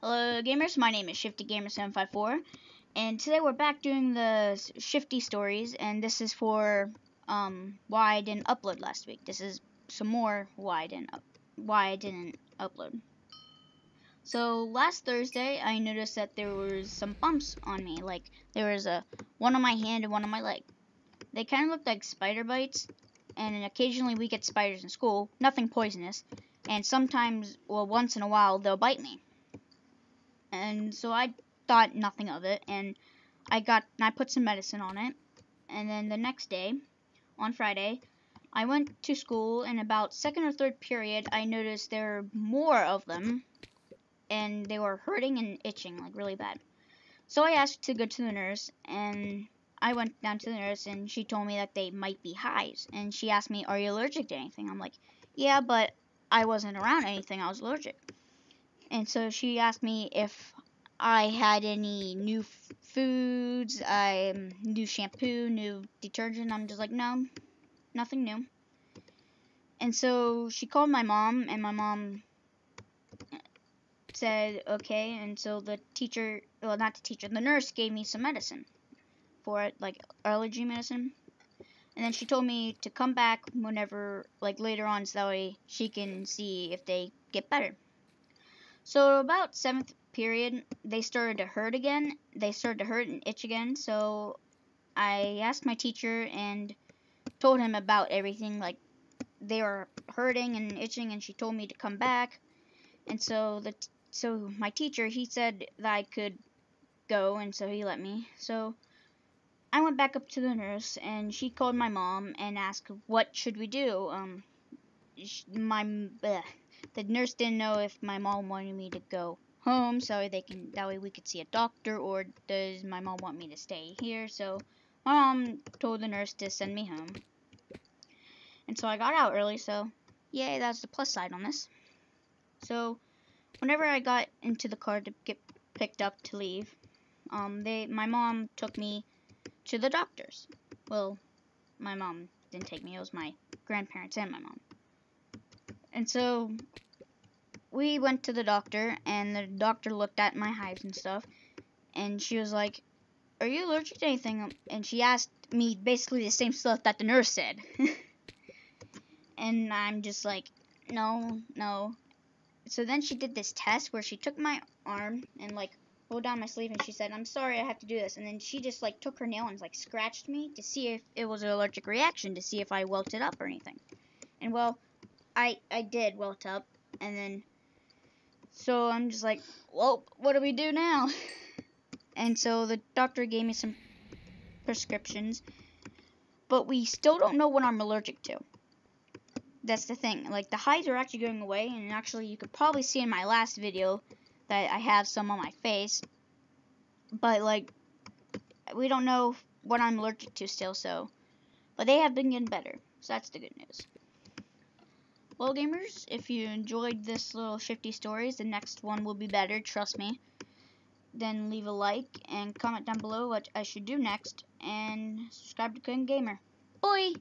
Hello gamers, my name is Shifty Gamer 754 and today we're back doing the Shifty stories and this is for um, why I didn't upload last week. This is some more why I didn't why I didn't upload. So last Thursday I noticed that there was some bumps on me like there was a one on my hand and one on my leg. They kind of looked like spider bites and occasionally we get spiders in school, nothing poisonous, and sometimes well once in a while they'll bite me and so I thought nothing of it, and I got I put some medicine on it, and then the next day, on Friday, I went to school, and about second or third period, I noticed there were more of them, and they were hurting and itching like really bad. So I asked to go to the nurse, and I went down to the nurse, and she told me that they might be hives, and she asked me, "Are you allergic to anything?" I'm like, "Yeah, but I wasn't around anything I was allergic." And so she asked me if I had any new foods, um, new shampoo, new detergent. I'm just like, no, nothing new. And so she called my mom, and my mom said, okay. And so the teacher, well, not the teacher, the nurse gave me some medicine for it, like allergy medicine. And then she told me to come back whenever, like later on, so that way she can see if they get better. So about seventh period, they started to hurt again. They started to hurt and itch again. So I asked my teacher and told him about everything. Like they were hurting and itching, and she told me to come back. And so the so my teacher he said that I could go, and so he let me. So I went back up to the nurse, and she called my mom and asked what should we do. Um, my bleh, the nurse didn't know if my mom wanted me to go home so they can that way we could see a doctor or does my mom want me to stay here? So my mom told the nurse to send me home. And so I got out early so yay that's the plus side on this. So whenever I got into the car to get picked up to leave um they my mom took me to the doctors. Well my mom didn't take me it was my grandparents and my mom and so we went to the doctor, and the doctor looked at my hives and stuff, and she was like, "Are you allergic to anything?" And she asked me basically the same stuff that the nurse said, and I'm just like, "No, no." So then she did this test where she took my arm and like pulled down my sleeve, and she said, "I'm sorry, I have to do this." And then she just like took her nail and like scratched me to see if it was an allergic reaction, to see if I welted up or anything. And well, I I did welt up, and then so I'm just like, well, what do we do now? And so the doctor gave me some prescriptions, but we still don't know what I'm allergic to. That's the thing. Like, the hives are actually going away, and actually, you could probably see in my last video that I have some on my face. But, like, we don't know what I'm allergic to still, so. But they have been getting better, so that's the good news. Well, gamers, if you enjoyed this little shifty stories, the next one will be better, trust me. Then leave a like and comment down below what I should do next, and subscribe to Cooking Gamer. Bye!